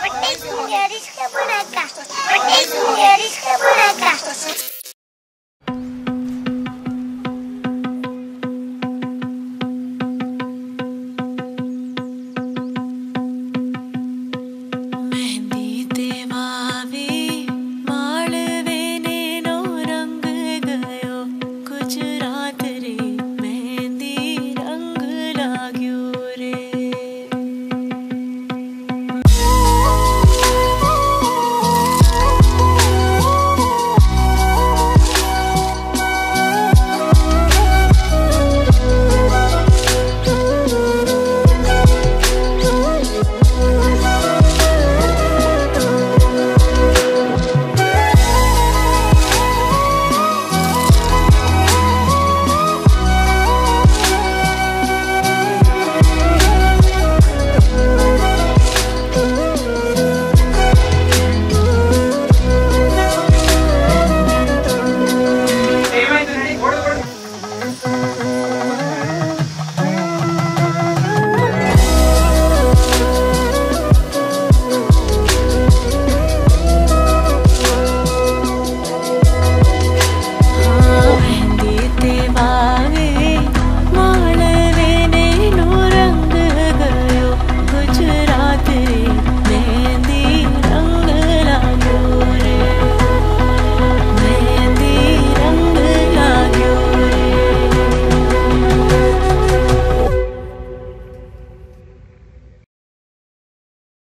ಹೊಟ್ಟೆ ಸುಂದರಿಸ್ಕ ಬಿಡಕ್ಕ ಹೊಟ್ಟೆ ಸುಂದರಿ